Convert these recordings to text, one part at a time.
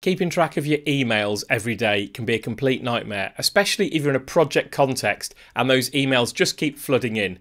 Keeping track of your emails every day can be a complete nightmare, especially if you're in a project context and those emails just keep flooding in.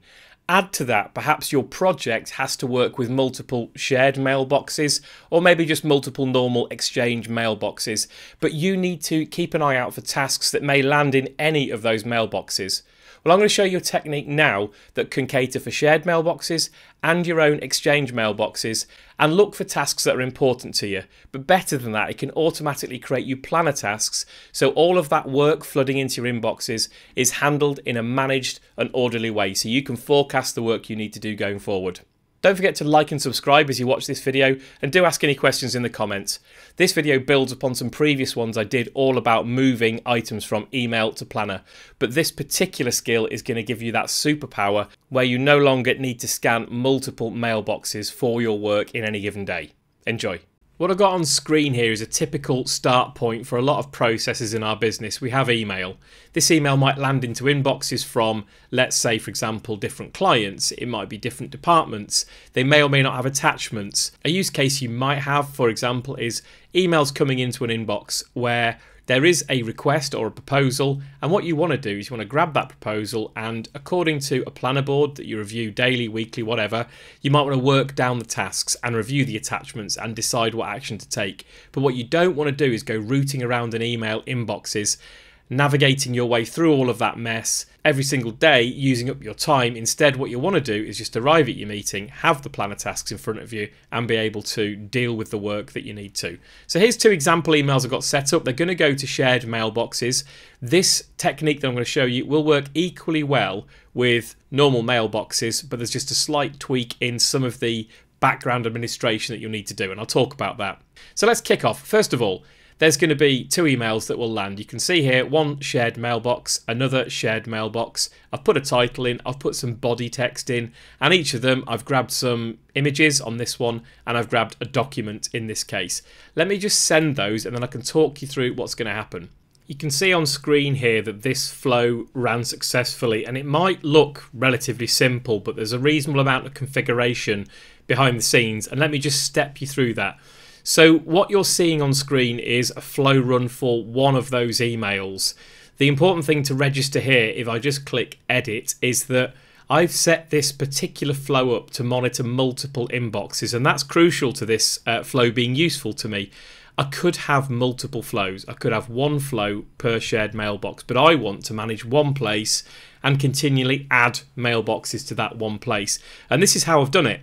Add to that, perhaps your project has to work with multiple shared mailboxes or maybe just multiple normal exchange mailboxes, but you need to keep an eye out for tasks that may land in any of those mailboxes. Well, I'm going to show you a technique now that can cater for shared mailboxes and your own exchange mailboxes and look for tasks that are important to you. But better than that, it can automatically create you planner tasks so all of that work flooding into your inboxes is handled in a managed and orderly way so you can forecast the work you need to do going forward. Don't forget to like and subscribe as you watch this video and do ask any questions in the comments. This video builds upon some previous ones I did all about moving items from email to planner, but this particular skill is going to give you that superpower where you no longer need to scan multiple mailboxes for your work in any given day. Enjoy. What I've got on screen here is a typical start point for a lot of processes in our business. We have email. This email might land into inboxes from, let's say, for example, different clients. It might be different departments. They may or may not have attachments. A use case you might have, for example, is emails coming into an inbox where there is a request or a proposal and what you want to do is you want to grab that proposal and according to a planner board that you review daily weekly whatever you might want to work down the tasks and review the attachments and decide what action to take. But what you don't want to do is go rooting around an email inboxes navigating your way through all of that mess every single day using up your time. Instead, what you want to do is just arrive at your meeting, have the planner tasks in front of you, and be able to deal with the work that you need to. So here's two example emails I've got set up. They're going to go to shared mailboxes. This technique that I'm going to show you will work equally well with normal mailboxes, but there's just a slight tweak in some of the background administration that you'll need to do, and I'll talk about that. So let's kick off. First of all, there's going to be two emails that will land. You can see here one shared mailbox, another shared mailbox. I've put a title in, I've put some body text in, and each of them I've grabbed some images on this one and I've grabbed a document in this case. Let me just send those and then I can talk you through what's going to happen. You can see on screen here that this flow ran successfully and it might look relatively simple but there's a reasonable amount of configuration behind the scenes and let me just step you through that. So what you're seeing on screen is a flow run for one of those emails. The important thing to register here, if I just click edit, is that I've set this particular flow up to monitor multiple inboxes and that's crucial to this uh, flow being useful to me. I could have multiple flows. I could have one flow per shared mailbox, but I want to manage one place and continually add mailboxes to that one place. And this is how I've done it.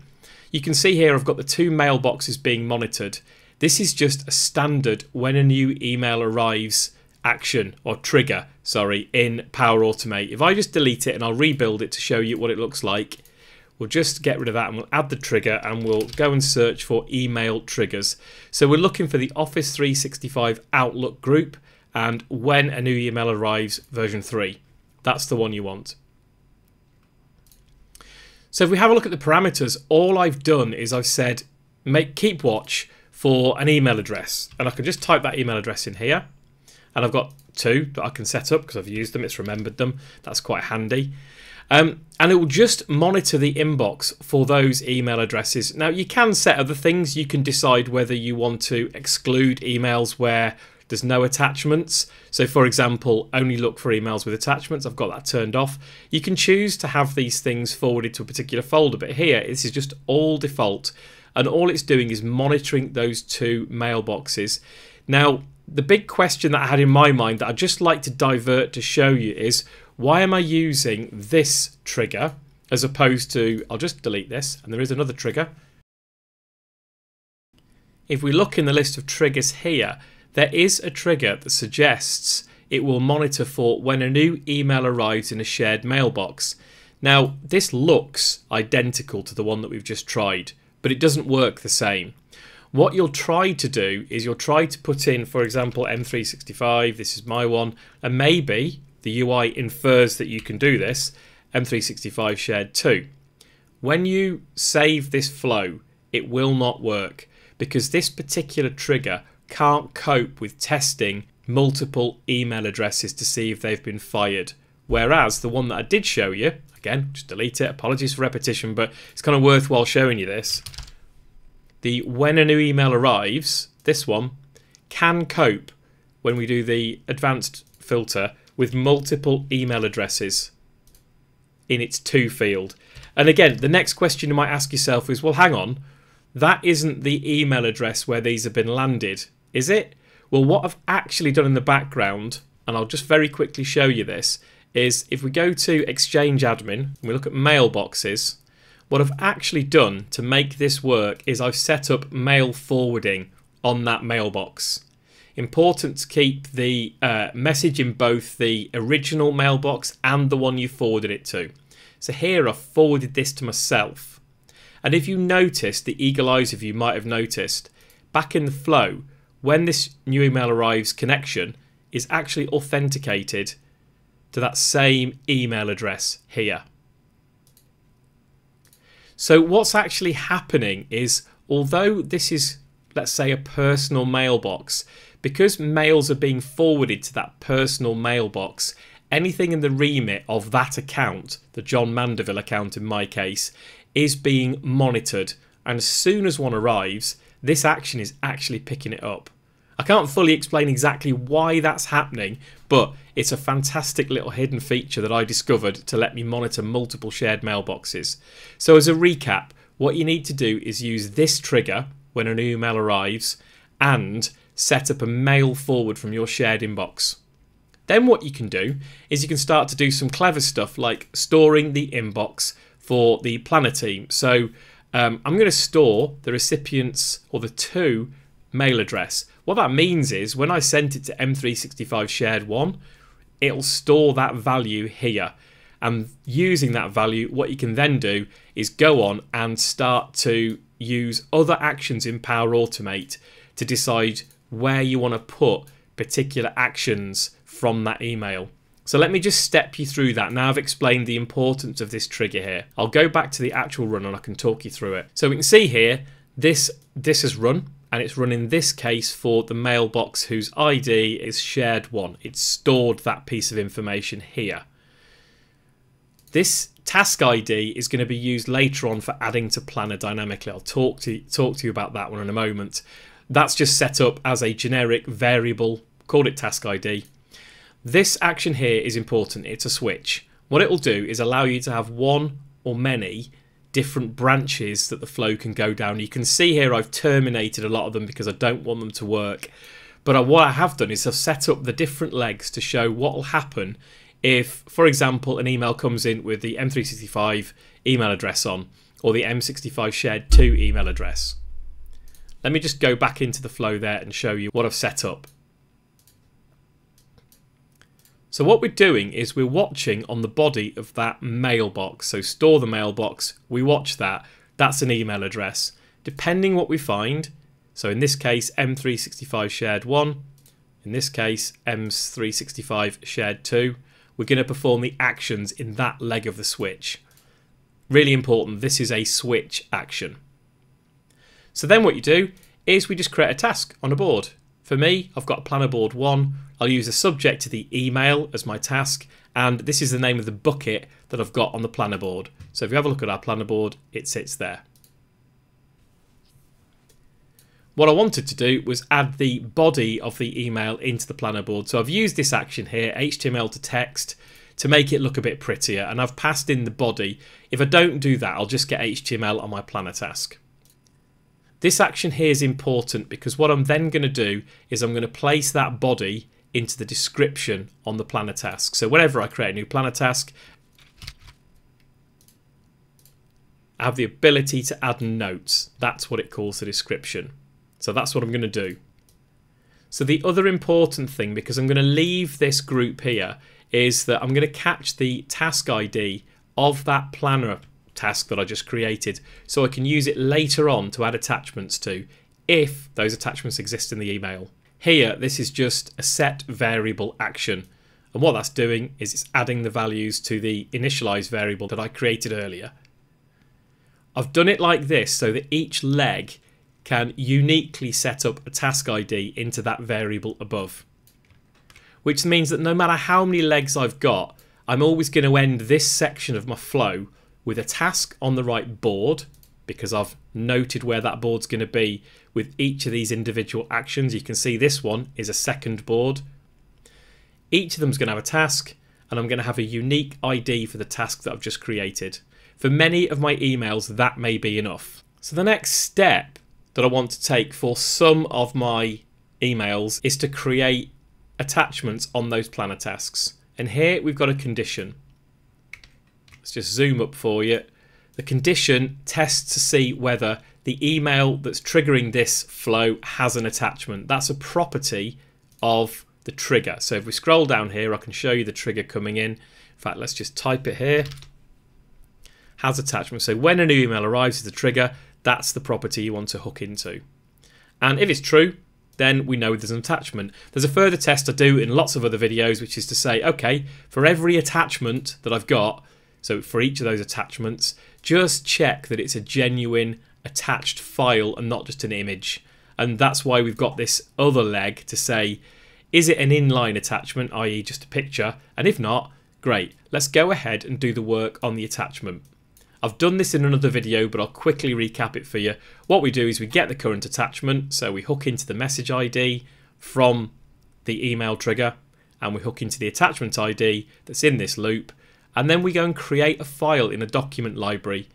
You can see here I've got the two mailboxes being monitored. This is just a standard when a new email arrives action or trigger, sorry, in Power Automate. If I just delete it and I'll rebuild it to show you what it looks like, we'll just get rid of that and we'll add the trigger and we'll go and search for email triggers. So we're looking for the Office 365 Outlook group and when a new email arrives, version 3. That's the one you want. So if we have a look at the parameters, all I've done is I've said make keep watch for an email address. And I can just type that email address in here. And I've got two that I can set up because I've used them, it's remembered them. That's quite handy. Um, and it will just monitor the inbox for those email addresses. Now you can set other things. You can decide whether you want to exclude emails where there's no attachments. So for example, only look for emails with attachments. I've got that turned off. You can choose to have these things forwarded to a particular folder, but here this is just all default. And all it's doing is monitoring those two mailboxes. Now, the big question that I had in my mind that I'd just like to divert to show you is why am I using this trigger as opposed to, I'll just delete this, and there is another trigger. If we look in the list of triggers here, there is a trigger that suggests it will monitor for when a new email arrives in a shared mailbox. Now, this looks identical to the one that we've just tried, but it doesn't work the same. What you'll try to do is you'll try to put in, for example, M365, this is my one, and maybe the UI infers that you can do this, M365 shared too. When you save this flow, it will not work because this particular trigger can't cope with testing multiple email addresses to see if they've been fired. Whereas the one that I did show you, again, just delete it, apologies for repetition, but it's kind of worthwhile showing you this. The when a new email arrives, this one, can cope when we do the advanced filter with multiple email addresses in its to field. And again, the next question you might ask yourself is, well, hang on, that isn't the email address where these have been landed, is it? Well, what I've actually done in the background, and I'll just very quickly show you this, is if we go to Exchange Admin and we look at mailboxes, what I've actually done to make this work is I've set up mail forwarding on that mailbox. Important to keep the uh, message in both the original mailbox and the one you forwarded it to. So here I've forwarded this to myself. And if you notice, the eagle eyes of you might have noticed, back in the flow, when this new email arrives connection is actually authenticated to that same email address here. So what's actually happening is, although this is, let's say, a personal mailbox, because mails are being forwarded to that personal mailbox, anything in the remit of that account, the John Mandeville account in my case, is being monitored. And as soon as one arrives, this action is actually picking it up. I can't fully explain exactly why that's happening, but it's a fantastic little hidden feature that I discovered to let me monitor multiple shared mailboxes. So as a recap, what you need to do is use this trigger when an email arrives and set up a mail forward from your shared inbox. Then what you can do is you can start to do some clever stuff like storing the inbox for the planner team. So um, I'm going to store the recipient's or the to mail address. What that means is when I sent it to M365 Shared 1, it'll store that value here. And using that value, what you can then do is go on and start to use other actions in Power Automate to decide where you want to put particular actions from that email. So let me just step you through that. Now I've explained the importance of this trigger here. I'll go back to the actual run and I can talk you through it. So we can see here, this, this has run and it's run in this case for the mailbox whose ID is shared one. It's stored that piece of information here. This task ID is going to be used later on for adding to Planner dynamically. I'll talk to talk to you about that one in a moment. That's just set up as a generic variable, called it task ID. This action here is important. It's a switch. What it will do is allow you to have one or many different branches that the flow can go down. You can see here I've terminated a lot of them because I don't want them to work. But what I have done is I've set up the different legs to show what will happen if, for example, an email comes in with the M365 email address on or the M365 shared to email address. Let me just go back into the flow there and show you what I've set up. So what we're doing is we're watching on the body of that mailbox. So store the mailbox, we watch that. That's an email address. Depending what we find, so in this case M365 shared 1, in this case M365 shared 2, we're going to perform the actions in that leg of the switch. Really important, this is a switch action. So then what you do is we just create a task on a board. For me, I've got a planner board 1. I'll use the subject to the email as my task, and this is the name of the bucket that I've got on the planner board. So if you have a look at our planner board, it sits there. What I wanted to do was add the body of the email into the planner board. So I've used this action here, HTML to text, to make it look a bit prettier, and I've passed in the body. If I don't do that, I'll just get HTML on my planner task. This action here is important because what I'm then going to do is I'm going to place that body into the description on the planner task. So whenever I create a new planner task, I have the ability to add notes. That's what it calls the description. So that's what I'm going to do. So the other important thing, because I'm going to leave this group here, is that I'm going to catch the task ID of that planner task that I just created so I can use it later on to add attachments to if those attachments exist in the email. Here, this is just a set variable action. And what that's doing is it's adding the values to the initialize variable that I created earlier. I've done it like this so that each leg can uniquely set up a task ID into that variable above. Which means that no matter how many legs I've got, I'm always going to end this section of my flow with a task on the right board because I've noted where that board's going to be with each of these individual actions. You can see this one is a second board. Each of them is going to have a task and I'm going to have a unique ID for the task that I've just created. For many of my emails, that may be enough. So the next step that I want to take for some of my emails is to create attachments on those planner tasks. And here we've got a condition. Let's just zoom up for you. The condition tests to see whether the email that's triggering this flow has an attachment. That's a property of the trigger. So if we scroll down here, I can show you the trigger coming in. In fact, let's just type it here. Has attachment. So when a new email arrives as the trigger, that's the property you want to hook into. And if it's true, then we know there's an attachment. There's a further test I do in lots of other videos, which is to say, okay, for every attachment that I've got, so for each of those attachments, just check that it's a genuine attached file and not just an image. And that's why we've got this other leg to say, is it an inline attachment, i.e. just a picture? And if not, great, let's go ahead and do the work on the attachment. I've done this in another video, but I'll quickly recap it for you. What we do is we get the current attachment, so we hook into the message ID from the email trigger, and we hook into the attachment ID that's in this loop, and then we go and create a file in a document library.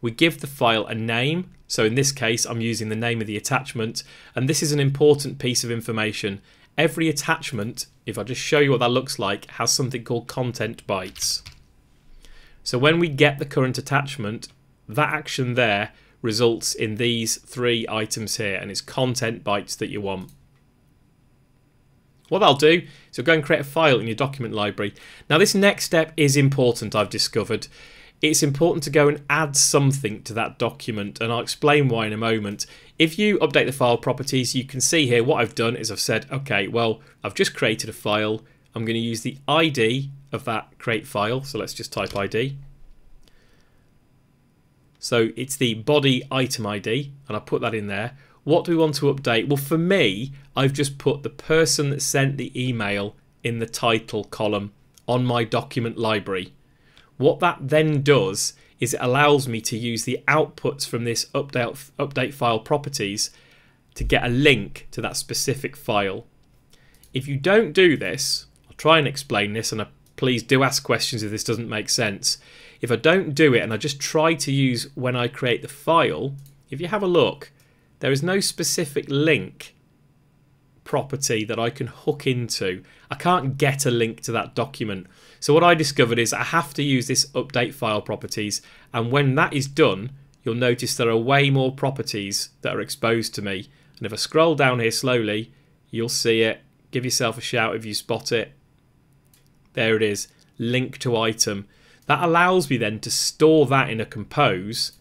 We give the file a name, so in this case I'm using the name of the attachment, and this is an important piece of information every attachment, if I just show you what that looks like, has something called content bytes. So when we get the current attachment, that action there results in these three items here, and it's content bytes that you want. What I'll do is I'll go and create a file in your document library. Now this next step is important, I've discovered it's important to go and add something to that document and I'll explain why in a moment. If you update the file properties you can see here what I've done is I've said okay well I've just created a file I'm going to use the ID of that create file so let's just type ID so it's the body item ID and I put that in there what do we want to update well for me I've just put the person that sent the email in the title column on my document library what that then does is it allows me to use the outputs from this update, update file properties to get a link to that specific file. If you don't do this, I'll try and explain this and I, please do ask questions if this doesn't make sense. If I don't do it and I just try to use when I create the file, if you have a look, there is no specific link property that I can hook into. I can't get a link to that document. So what I discovered is I have to use this update file properties and when that is done you'll notice there are way more properties that are exposed to me and if I scroll down here slowly you'll see it. Give yourself a shout if you spot it. There it is. Link to item. That allows me then to store that in a compose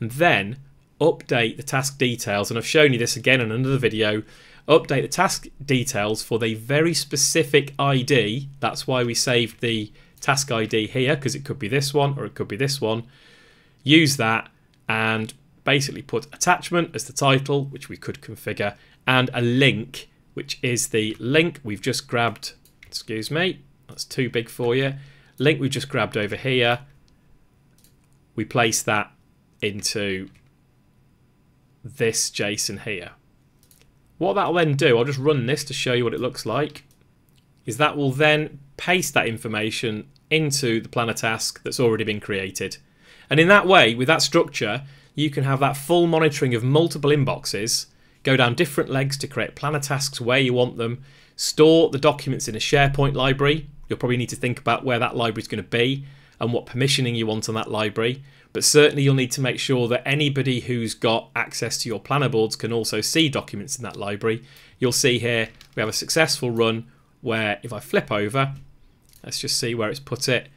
and then update the task details and I've shown you this again in another video update the task details for the very specific ID. That's why we saved the task ID here because it could be this one or it could be this one. Use that and basically put attachment as the title, which we could configure, and a link, which is the link we've just grabbed. Excuse me, that's too big for you. Link we just grabbed over here. We place that into this JSON here. What that'll then do, I'll just run this to show you what it looks like, is that will then paste that information into the planner task that's already been created. And in that way, with that structure, you can have that full monitoring of multiple inboxes, go down different legs to create planner tasks where you want them, store the documents in a SharePoint library. You'll probably need to think about where that library is going to be and what permissioning you want on that library but certainly you'll need to make sure that anybody who's got access to your planner boards can also see documents in that library. You'll see here we have a successful run where if I flip over, let's just see where it's put it.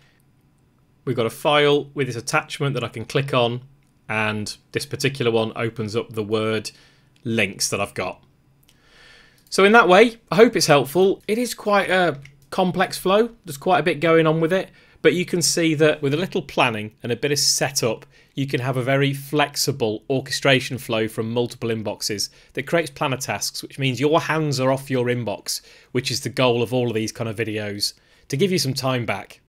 We've got a file with this attachment that I can click on and this particular one opens up the word links that I've got. So in that way, I hope it's helpful. It is quite a complex flow. There's quite a bit going on with it. But you can see that with a little planning and a bit of setup, you can have a very flexible orchestration flow from multiple inboxes that creates planner tasks, which means your hands are off your inbox, which is the goal of all of these kind of videos, to give you some time back.